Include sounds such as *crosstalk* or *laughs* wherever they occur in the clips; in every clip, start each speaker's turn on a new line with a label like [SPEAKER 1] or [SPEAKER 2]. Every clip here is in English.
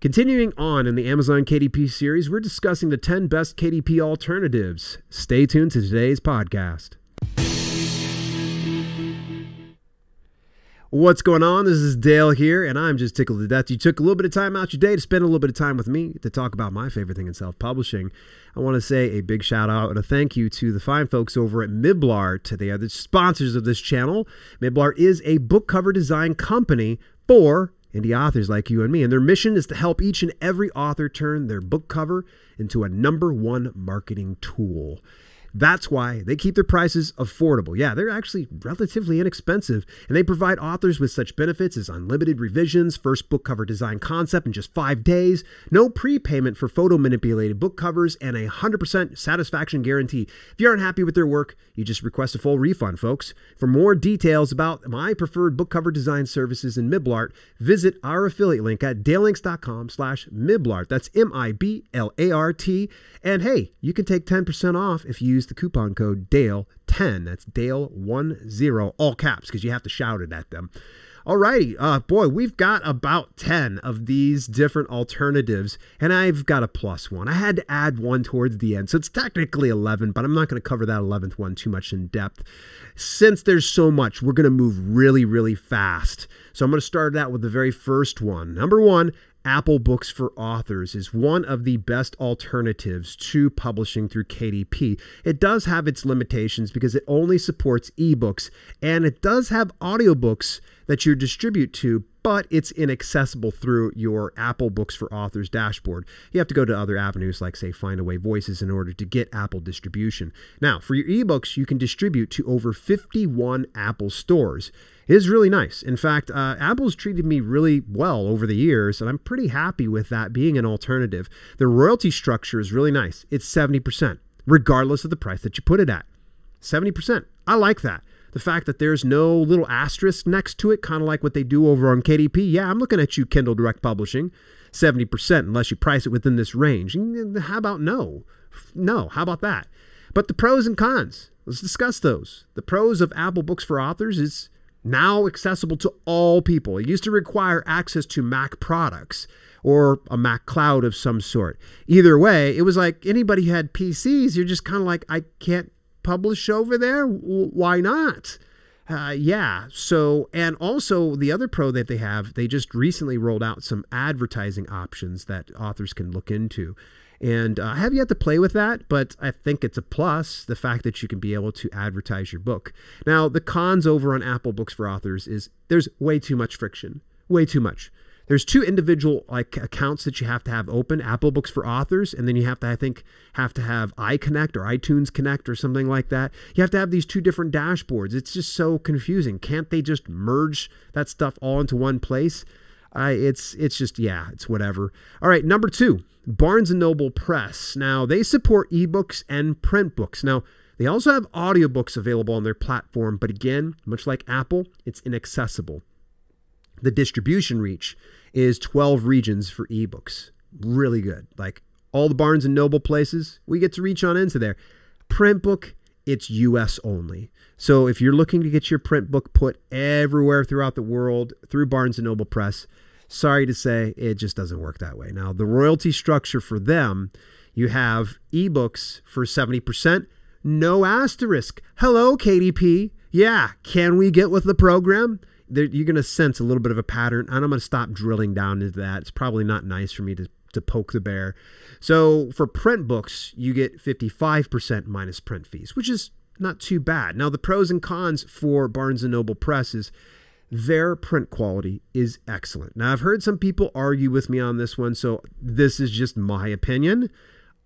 [SPEAKER 1] Continuing on in the Amazon KDP series, we're discussing the 10 best KDP alternatives. Stay tuned to today's podcast. What's going on? This is Dale here, and I'm just tickled to death. You took a little bit of time out your day to spend a little bit of time with me to talk about my favorite thing in self publishing. I want to say a big shout out and a thank you to the fine folks over at Miblart. They are the sponsors of this channel. Miblart is a book cover design company for indie authors like you and me. And their mission is to help each and every author turn their book cover into a number one marketing tool. That's why they keep their prices affordable. Yeah, they're actually relatively inexpensive, and they provide authors with such benefits as unlimited revisions, first book cover design concept in just five days, no prepayment for photo manipulated book covers, and a 100% satisfaction guarantee. If you aren't happy with their work, you just request a full refund, folks. For more details about my preferred book cover design services in Miblart, visit our affiliate link at dalelinks.com slash Miblart. That's M-I-B-L-A-R-T. And hey, you can take 10% off if you use the coupon code DALE10. That's DALE10, all caps, because you have to shout it at them. Alrighty, uh, boy, we've got about 10 of these different alternatives, and I've got a plus one. I had to add one towards the end, so it's technically 11, but I'm not going to cover that 11th one too much in depth. Since there's so much, we're going to move really, really fast. So I'm going to start out with the very first one. Number one, Apple Books for Authors is one of the best alternatives to publishing through KDP. It does have its limitations because it only supports ebooks and it does have audiobooks that you distribute to, but it's inaccessible through your Apple Books for Authors dashboard. You have to go to other avenues like, say, Findaway Voices in order to get Apple distribution. Now, for your ebooks, you can distribute to over 51 Apple stores is really nice. In fact, uh, Apple's treated me really well over the years, and I'm pretty happy with that being an alternative. The royalty structure is really nice. It's 70%, regardless of the price that you put it at. 70%. I like that. The fact that there's no little asterisk next to it, kind of like what they do over on KDP. Yeah, I'm looking at you, Kindle Direct Publishing. 70% unless you price it within this range. How about no? No, how about that? But the pros and cons, let's discuss those. The pros of Apple Books for Authors is now accessible to all people. It used to require access to Mac products or a Mac cloud of some sort. Either way, it was like anybody had PCs, you're just kind of like, I can't publish over there. Why not? Uh, yeah. So, and also the other pro that they have, they just recently rolled out some advertising options that authors can look into. And uh, I have yet to play with that, but I think it's a plus the fact that you can be able to advertise your book. Now, the cons over on Apple Books for Authors is there's way too much friction, way too much. There's two individual like accounts that you have to have open, Apple Books for Authors, and then you have to I think have to have iConnect or iTunes Connect or something like that. You have to have these two different dashboards. It's just so confusing. Can't they just merge that stuff all into one place? I it's it's just yeah, it's whatever. All right, number 2, Barnes and Noble Press. Now, they support ebooks and print books. Now, they also have audiobooks available on their platform, but again, much like Apple, it's inaccessible. The distribution reach is 12 regions for ebooks. Really good. Like all the Barnes and Noble places, we get to reach on into there. Print book, it's US only. So if you're looking to get your print book put everywhere throughout the world through Barnes and Noble Press, sorry to say, it just doesn't work that way. Now, the royalty structure for them, you have ebooks for 70%, no asterisk. Hello, KDP. Yeah, can we get with the program? You're going to sense a little bit of a pattern, and I'm going to stop drilling down into that. It's probably not nice for me to, to poke the bear. So for print books, you get 55% minus print fees, which is not too bad. Now, the pros and cons for Barnes & Noble Press is their print quality is excellent. Now, I've heard some people argue with me on this one, so this is just my opinion.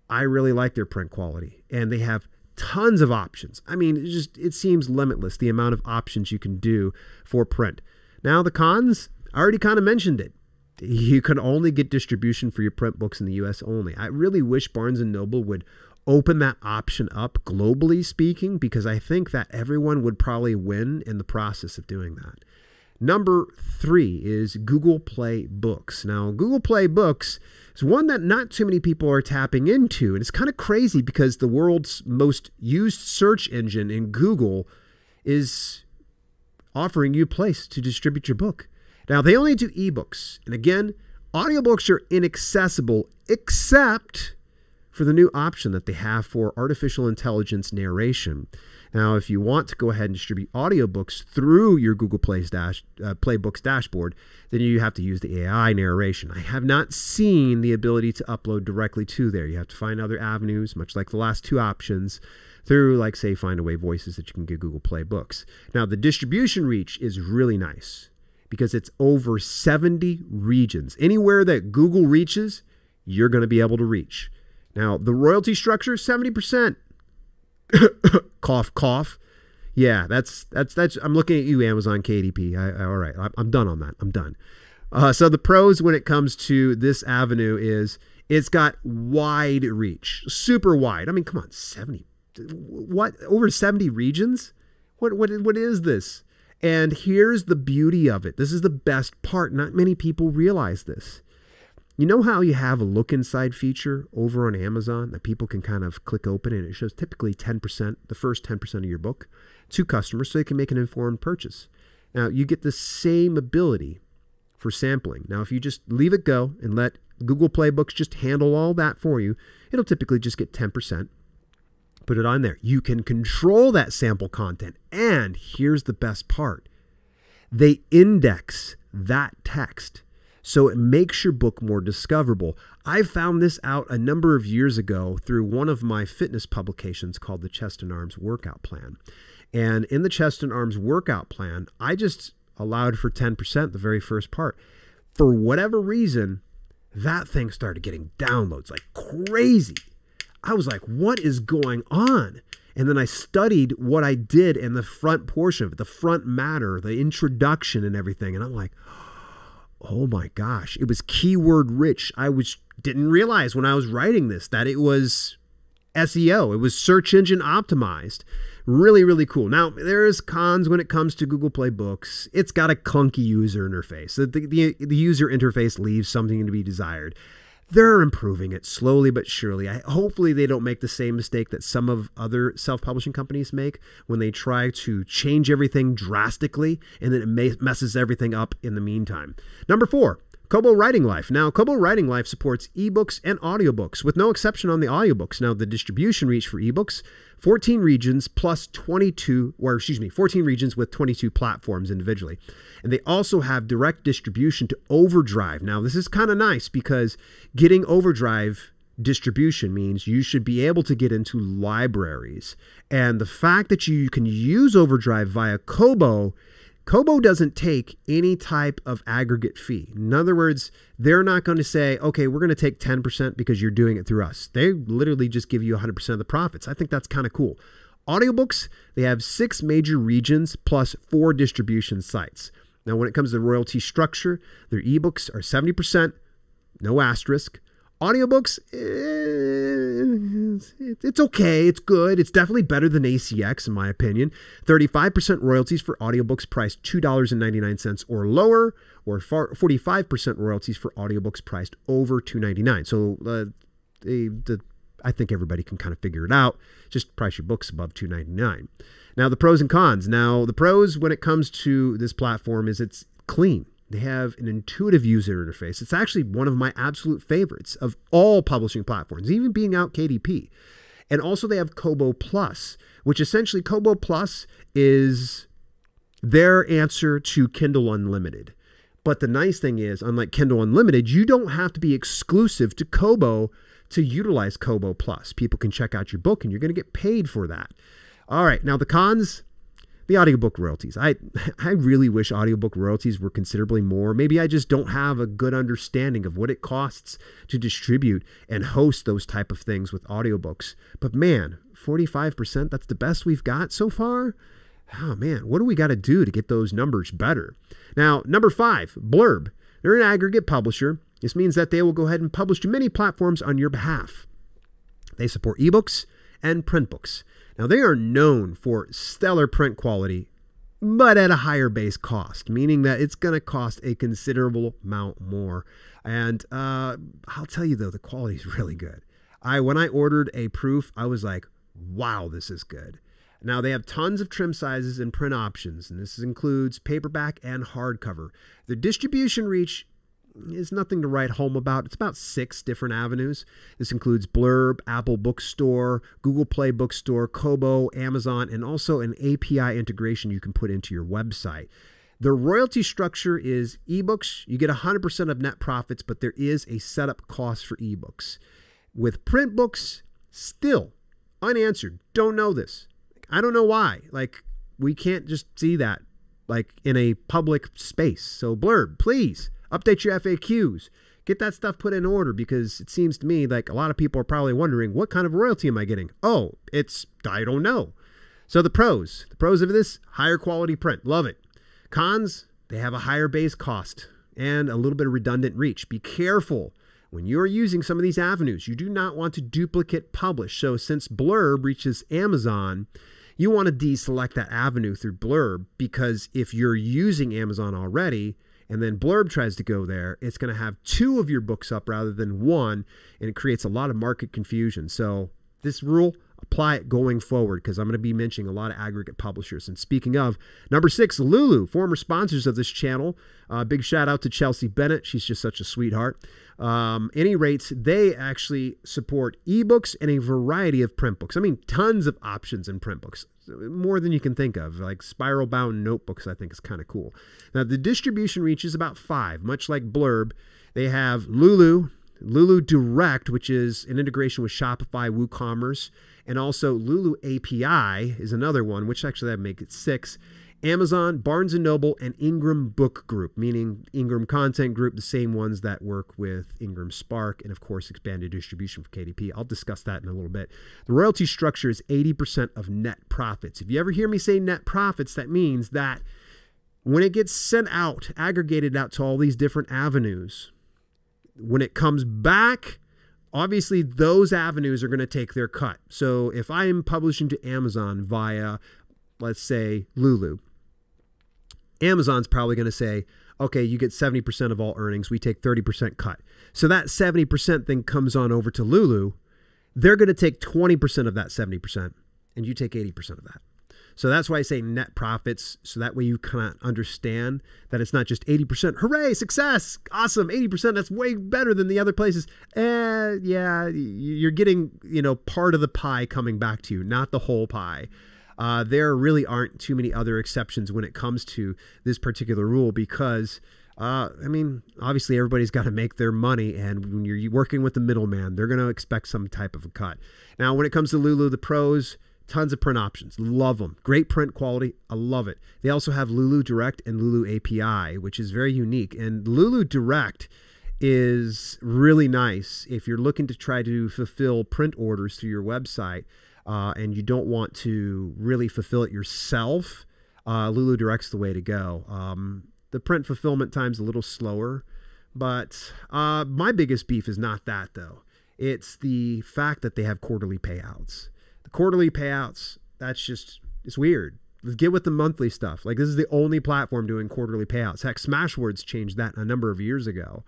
[SPEAKER 1] I really like their print quality, and they have tons of options. I mean, it just it seems limitless the amount of options you can do for print. Now, the cons, I already kind of mentioned it. You can only get distribution for your print books in the US only. I really wish Barnes and Noble would open that option up globally speaking because I think that everyone would probably win in the process of doing that. Number three is Google Play Books. Now, Google Play Books is one that not too many people are tapping into. And it's kind of crazy because the world's most used search engine in Google is offering you a place to distribute your book. Now, they only do ebooks. And again, Audiobooks are inaccessible except for the new option that they have for artificial intelligence narration. Now, if you want to go ahead and distribute audiobooks through your Google Play's dash, uh, Playbooks dashboard, then you have to use the AI narration. I have not seen the ability to upload directly to there. You have to find other avenues, much like the last two options, through, like, say, Findaway Voices that you can get Google Play Books. Now, the distribution reach is really nice because it's over 70 regions. Anywhere that Google reaches, you're going to be able to reach. Now, the royalty structure, 70%. *coughs* cough, cough. Yeah, that's that's that's. I'm looking at you, Amazon KDP. I, I, all right, I'm, I'm done on that. I'm done. Uh, so the pros when it comes to this avenue is it's got wide reach, super wide. I mean, come on, 70, what over 70 regions? What what what is this? And here's the beauty of it. This is the best part. Not many people realize this. You know how you have a look inside feature over on Amazon that people can kind of click open and it shows typically 10%, the first 10% of your book to customers so they can make an informed purchase. Now, you get the same ability for sampling. Now, if you just leave it go and let Google Play Books just handle all that for you, it'll typically just get 10%. Put it on there. You can control that sample content. And here's the best part they index that text so it makes your book more discoverable. I found this out a number of years ago through one of my fitness publications called the Chest and Arms Workout Plan. And in the Chest and Arms Workout Plan, I just allowed for 10% the very first part. For whatever reason, that thing started getting downloads like crazy. I was like, what is going on? And then I studied what I did in the front portion of it, the front matter, the introduction and everything. And I'm like, oh my gosh, it was keyword rich. I was didn't realize when I was writing this that it was SEO. It was search engine optimized. Really, really cool. Now, there's cons when it comes to Google Play Books. It's got a clunky user interface. The, the, the user interface leaves something to be desired they're improving it slowly but surely. I, hopefully, they don't make the same mistake that some of other self publishing companies make when they try to change everything drastically and then it messes everything up in the meantime. Number four, Kobo Writing Life. Now, Kobo Writing Life supports ebooks and audiobooks, with no exception on the audiobooks. Now, the distribution reach for ebooks 14 regions plus 22, or excuse me, 14 regions with 22 platforms individually. And they also have direct distribution to Overdrive. Now, this is kind of nice because getting Overdrive distribution means you should be able to get into libraries. And the fact that you can use Overdrive via Kobo Kobo doesn't take any type of aggregate fee. In other words, they're not going to say, okay, we're going to take 10% because you're doing it through us. They literally just give you 100% of the profits. I think that's kind of cool. Audiobooks, they have six major regions plus four distribution sites. Now, when it comes to royalty structure, their ebooks are 70%, no asterisk. Audiobooks, eh, it's okay. It's good. It's definitely better than ACX, in my opinion. 35% royalties for audiobooks priced $2.99 or lower, or 45% royalties for audiobooks priced over $2.99. So uh, they, the, I think everybody can kind of figure it out. Just price your books above $2.99. Now, the pros and cons. Now, the pros when it comes to this platform is it's clean. They have an intuitive user interface. It's actually one of my absolute favorites of all publishing platforms, even being out KDP. And also, they have Kobo Plus, which essentially Kobo Plus is their answer to Kindle Unlimited. But the nice thing is, unlike Kindle Unlimited, you don't have to be exclusive to Kobo to utilize Kobo Plus. People can check out your book and you're going to get paid for that. All right, now the cons the audiobook royalties. I *laughs* I really wish audiobook royalties were considerably more. Maybe I just don't have a good understanding of what it costs to distribute and host those type of things with audiobooks. But man, 45%, that's the best we've got so far. Oh man, what do we got to do to get those numbers better? Now, number 5, Blurb. They're an aggregate publisher. This means that they will go ahead and publish to many platforms on your behalf. They support ebooks and print books. Now, they are known for stellar print quality, but at a higher base cost, meaning that it's going to cost a considerable amount more. And uh, I'll tell you though, the quality is really good. I when I ordered a proof, I was like, "Wow, this is good." Now they have tons of trim sizes and print options, and this includes paperback and hardcover. The distribution reach is nothing to write home about. It's about six different avenues. This includes Blurb, Apple Bookstore, Google Play Bookstore, Kobo, Amazon, and also an API integration you can put into your website. The royalty structure is ebooks. You get 100% of net profits, but there is a setup cost for ebooks. With print books, still unanswered. Don't know this. I don't know why. Like, we can't just see that like in a public space. So, Blurb, please update your FAQs. Get that stuff put in order because it seems to me like a lot of people are probably wondering what kind of royalty am I getting? Oh, it's I don't know. So the pros, the pros of this, higher quality print. Love it. Cons, they have a higher base cost and a little bit of redundant reach. Be careful when you're using some of these avenues. You do not want to duplicate publish. So since Blurb reaches Amazon, you want to deselect that avenue through Blurb because if you're using Amazon already and then Blurb tries to go there, it's going to have two of your books up rather than one, and it creates a lot of market confusion. So, this rule, apply it going forward because I'm going to be mentioning a lot of aggregate publishers. And speaking of, number six, Lulu, former sponsors of this channel. Uh, big shout out to Chelsea Bennett. She's just such a sweetheart. Um, any rates, they actually support ebooks and a variety of print books. I mean, tons of options in print books, more than you can think of. Like spiral bound notebooks, I think is kind of cool. Now, the distribution reach is about five, much like Blurb. They have Lulu, Lulu Direct, which is an integration with Shopify, WooCommerce, and also Lulu API is another one, which actually that make it six. Amazon, Barnes and Noble, and Ingram Book Group, meaning Ingram Content Group, the same ones that work with Ingram Spark, and of course expanded distribution for KDP. I'll discuss that in a little bit. The royalty structure is 80% of net profits. If you ever hear me say net profits, that means that when it gets sent out, aggregated out to all these different avenues, when it comes back, obviously those avenues are going to take their cut. So if I am publishing to Amazon via, let's say, Lulu, Amazon's probably going to say, okay, you get 70% of all earnings. We take 30% cut. So that 70% thing comes on over to Lulu. They're going to take 20% of that 70%, and you take 80% of that. So that's why I say net profits. So that way you kind of understand that it's not just 80%. Hooray, success, awesome, 80%. That's way better than the other places. Eh, yeah, you're getting, you know, part of the pie coming back to you, not the whole pie. Uh, there really aren't too many other exceptions when it comes to this particular rule because. Uh, I mean, obviously, everybody's got to make their money, and when you're working with the middleman, they're going to expect some type of a cut. Now, when it comes to Lulu, the pros, Tons of print options. Love them. Great print quality. I love it. They also have Lulu Direct and Lulu API, which is very unique. And Lulu Direct is really nice if you're looking to try to fulfill print orders through your website uh, and you don't want to really fulfill it yourself. Uh, Lulu Direct's the way to go. Um, the print fulfillment time's a little slower, but uh, my biggest beef is not that though. It's the fact that they have quarterly payouts quarterly payouts, that's just it's weird. Let's get with the monthly stuff. Like this is the only platform doing quarterly payouts. Heck, Smashwords changed that a number of years ago.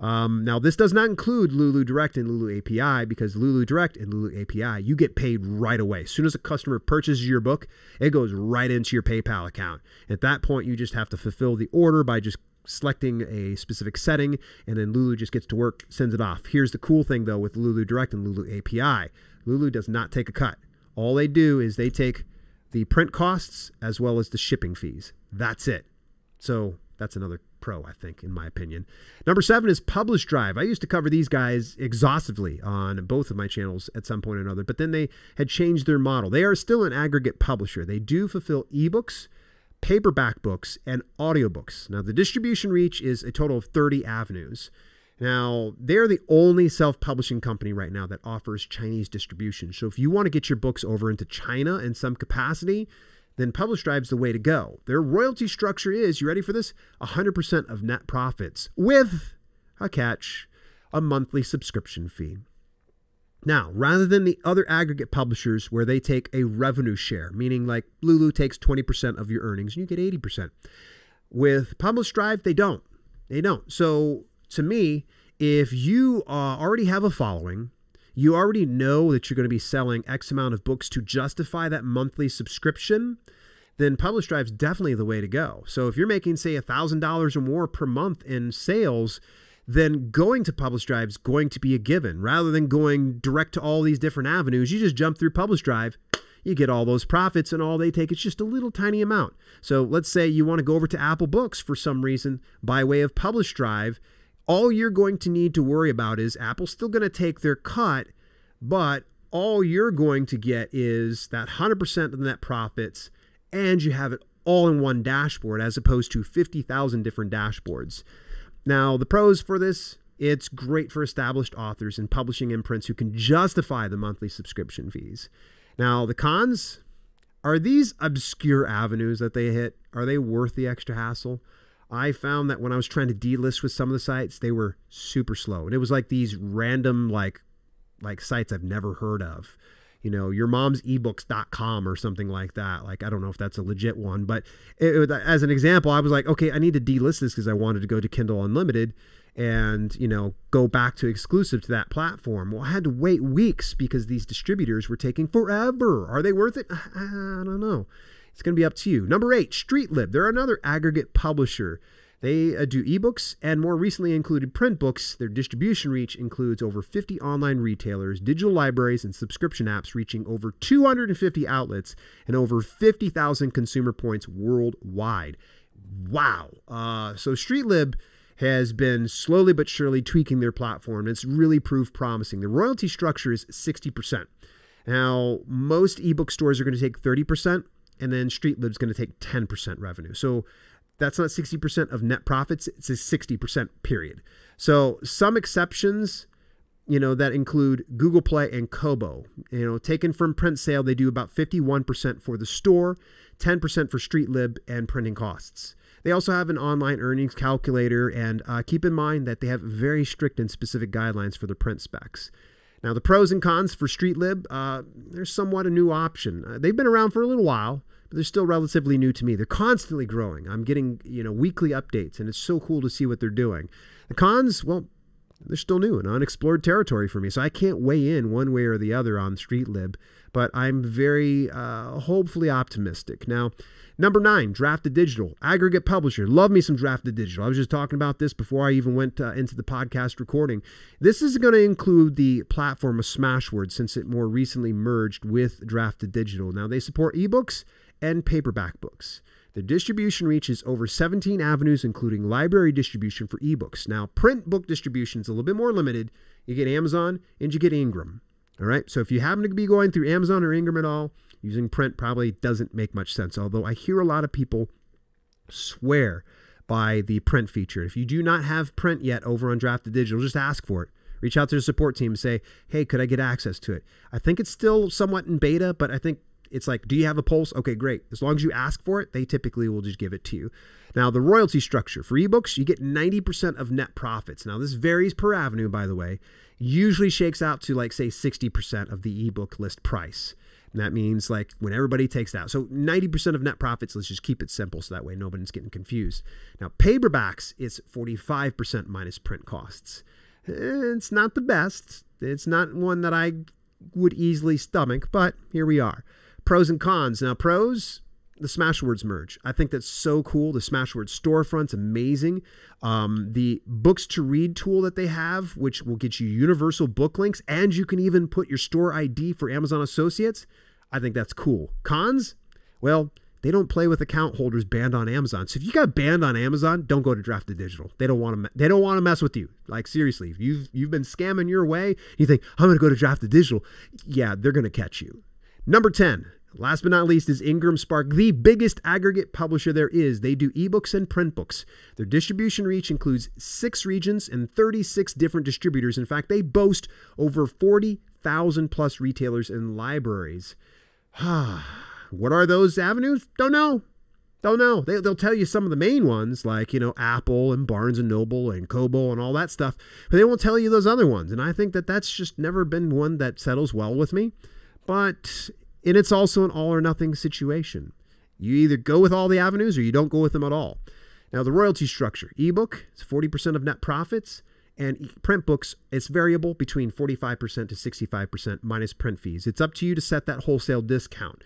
[SPEAKER 1] Um, now this does not include Lulu Direct and Lulu API because Lulu Direct and Lulu API you get paid right away. As soon as a customer purchases your book, it goes right into your PayPal account. At that point, you just have to fulfill the order by just selecting a specific setting, and then Lulu just gets to work, sends it off. Here's the cool thing though with Lulu Direct and Lulu API. Lulu does not take a cut. All they do is they take the print costs as well as the shipping fees. That's it. So that's another pro, I think, in my opinion. Number seven is Publish Drive. I used to cover these guys exhaustively on both of my channels at some point or another, but then they had changed their model. They are still an aggregate publisher. They do fulfill ebooks, paperback books, and audiobooks. Now, the distribution reach is a total of 30 avenues. Now, they're the only self publishing company right now that offers Chinese distribution. So, if you want to get your books over into China in some capacity, then Publish Drive's the way to go. Their royalty structure is, you ready for this? 100% of net profits with a catch, a monthly subscription fee. Now, rather than the other aggregate publishers where they take a revenue share, meaning like Lulu takes 20% of your earnings and you get 80%, with Publish Drive, they don't. They don't. So to me, if you uh, already have a following, you already know that you're going to be selling X amount of books to justify that monthly subscription, then Publish Drive is definitely the way to go. So if you're making, say, $1,000 or more per month in sales, then going to Publish Drive is going to be a given. Rather than going direct to all these different avenues, you just jump through Publish Drive, you get all those profits, and all they take is just a little tiny amount. So let's say you want to go over to Apple Books for some reason by way of Publish Drive. All you're going to need to worry about is Apple's still going to take their cut, but all you're going to get is that 100% of the net profits, and you have it all in one dashboard as opposed to 50,000 different dashboards. Now, the pros for this it's great for established authors and publishing imprints who can justify the monthly subscription fees. Now, the cons are these obscure avenues that they hit, are they worth the extra hassle? I found that when I was trying to delist with some of the sites, they were super slow. And it was like these random like like sites I've never heard of. You know, your mom's ebooks.com or something like that. Like, I don't know if that's a legit one, but it, it, as an example, I was like, okay, I need to delist this because I wanted to go to Kindle Unlimited and, you know, go back to exclusive to that platform. Well, I had to wait weeks because these distributors were taking forever. Are they worth it? I, *sighs* I don't know. It's going to be up to you. Number eight, StreetLib. They're another aggregate publisher. They uh, do ebooks and more recently included print books. Their distribution reach includes over 50 online retailers, digital libraries, and subscription apps reaching over 250 outlets and over 50,000 consumer points worldwide. Wow. Uh, so StreetLib has been slowly but surely tweaking their platform. It's really proved promising. The royalty structure is 60%. Now, most ebook stores are going to take 30%, and then StreetLib is going to take 10% revenue. So that's not 60% of net profits, it's a 60% period. So some exceptions, you know, that include Google Play and Kobo. You know, taken from print sale, they do about 51% for the store, 10% for StreetLib and printing costs. They also have an online earnings calculator, and uh, keep in mind that they have very strict and specific guidelines for the print specs. Now, the pros and cons for StreetLib, uh, they're somewhat a new option. Uh, they've been around for a little while, but they're still relatively new to me. They're constantly growing. I'm getting, you know, weekly updates and it's so cool to see what they're doing. The cons, well, they're still new and unexplored territory for me. So I can't weigh in one way or the other on StreetLib, but I'm very uh, hopefully optimistic. Now, number nine, Draft2Digital, aggregate publisher. Love me some Draft2Digital. I was just talking about this before I even went uh, into the podcast recording. This is going to include the platform of Smashwords since it more recently merged with Draft2Digital. Now, they support ebooks and paperback books. The distribution reaches over 17 avenues, including library distribution for ebooks. Now, print book distribution is a little bit more limited. You get Amazon and you get Ingram. All right. So if you happen to be going through Amazon or Ingram at all, using print probably doesn't make much sense. Although I hear a lot of people swear by the print feature. If you do not have print yet over on Draft2Digital, just ask for it. Reach out to the support team and say, hey, could I get access to it? I think it's still somewhat in beta, but I think it's like, do you have a pulse? Okay, great. As long as you ask for it, they typically will just give it to you. Now, the royalty structure for ebooks, you get 90% of net profits. Now, this varies per avenue, by the way. Usually shakes out to like, say, 60% of the ebook list price. And that means like when everybody takes that. So 90% of net profits, let's just keep it simple so that way nobody's getting confused. Now, paperbacks is 45% minus print costs. It's not the best. It's not one that I would easily stomach, but here we are pros and cons. Now, pros, the Smashwords merge. I think that's so cool. The Smashwords storefront's amazing. Um, the Books2Read tool that they have, which will get you universal book links, and you can even put your store ID for Amazon Associates. I think that's cool. Cons, well, they don't play with account holders banned on Amazon. So if you got banned on Amazon, don't go to Draft2Digital. They don't want to. They don't want to mess with you. Like seriously, if you've you've been scamming your way, you think I'm going to go to Draft2Digital. Yeah, they're going to catch you. Number ten, Last but not least is Ingram Spark, the biggest aggregate publisher there is. They do ebooks and print books. Their distribution reach includes six regions and 36 different distributors. In fact, they boast over 40,000 plus retailers and libraries. *sighs* what are those avenues? Don't know. Don't know. They, will tell you some of the main ones, like, you know, Apple and Barnes and Noble and Kobo and all that stuff, but they won't tell you those other ones. And I think that that's just never been one that settles well with me. But and it's also an all or nothing situation. You either go with all the avenues or you don't go with them at all. Now, the royalty structure ebook is 40% of net profits, and print books, it's variable between 45% to 65% minus print fees. It's up to you to set that wholesale discount.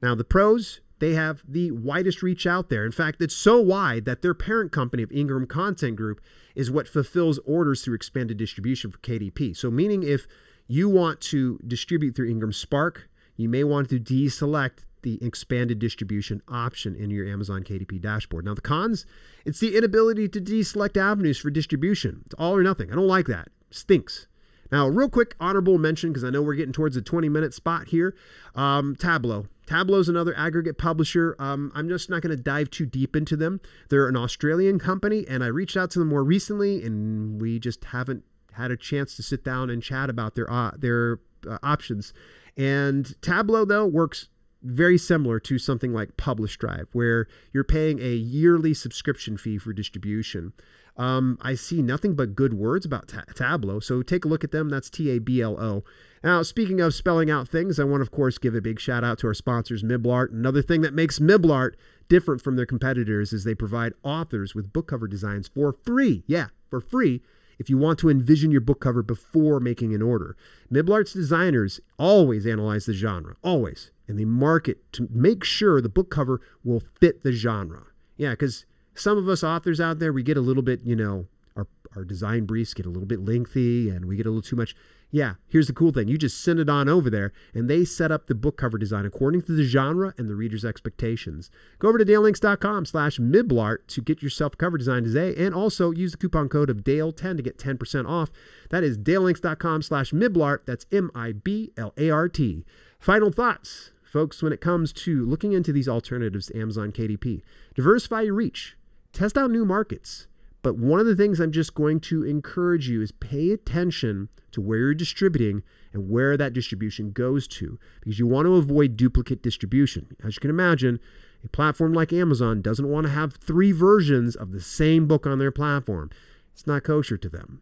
[SPEAKER 1] Now, the pros they have the widest reach out there. In fact, it's so wide that their parent company of Ingram Content Group is what fulfills orders through expanded distribution for KDP. So, meaning if you want to distribute through Ingram Spark, you may want to deselect the expanded distribution option in your Amazon KDP dashboard. Now, the cons, it's the inability to deselect avenues for distribution. It's all or nothing. I don't like that. Stinks. Now, a real quick honorable mention because I know we're getting towards the 20 minute spot here. Um, Tablo. Tablo is another aggregate publisher. Um, I'm just not going to dive too deep into them. They're an Australian company, and I reached out to them more recently, and we just haven't had a chance to sit down and chat about their uh, their uh, options. And Tablo though works very similar to something like Publish Drive, where you're paying a yearly subscription fee for distribution. Um, I see nothing but good words about ta- Tablo, so take a look at them. That's T A B L O. Now, speaking of spelling out things, I want to, of course, give a big shout out to our sponsors, Miblart. Another thing that makes Miblart different from their competitors is they provide authors with book cover designs for free. Yeah, for free if you want to envision your book cover before making an order. Miblart's designers always analyze the genre, always, and they market to make sure the book cover will fit the genre. Yeah, because some of us authors out there, we get a little bit, you know, our, our design briefs get a little bit lengthy and we get a little too much. Yeah, here's the cool thing. You just send it on over there and they set up the book cover design according to the genre and the reader's expectations. Go over to dalelinks.com slash miblart to get yourself cover design today and also use the coupon code of Dale10 to get 10% off. That is dalelinks.com slash miblart. That's M-I-B-L-A-R-T. Final thoughts, folks, when it comes to looking into these alternatives to Amazon KDP. Diversify your reach. Test out new markets. But one of the things I'm just going to encourage you is pay attention to where you're distributing and where that distribution goes to because you want to avoid duplicate distribution. As you can imagine, a platform like Amazon doesn't want to have three versions of the same book on their platform. It's not kosher to them.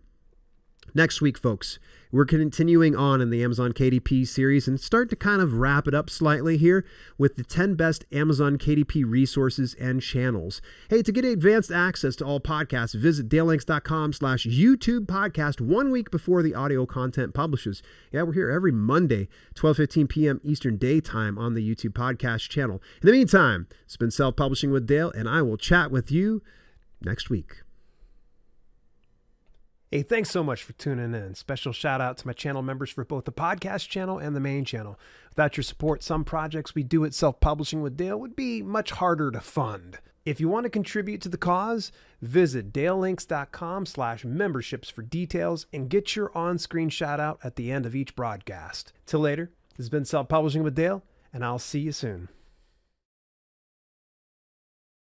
[SPEAKER 1] Next week, folks, we're continuing on in the Amazon KDP series and start to kind of wrap it up slightly here with the 10 best Amazon KDP resources and channels. Hey, to get advanced access to all podcasts, visit dalelinks.com slash YouTube podcast one week before the audio content publishes. Yeah, we're here every Monday, 12.15 p.m. Eastern Daytime on the YouTube podcast channel. In the meantime, it's been Self-Publishing with Dale, and I will chat with you next week. Hey, thanks so much for tuning in. Special shout out to my channel members for both the podcast channel and the main channel. Without your support, some projects we do at Self Publishing with Dale would be much harder to fund. If you want to contribute to the cause, visit dalelinks.com slash memberships for details and get your on-screen shout out at the end of each broadcast. Till later, this has been Self Publishing with Dale, and I'll see you soon.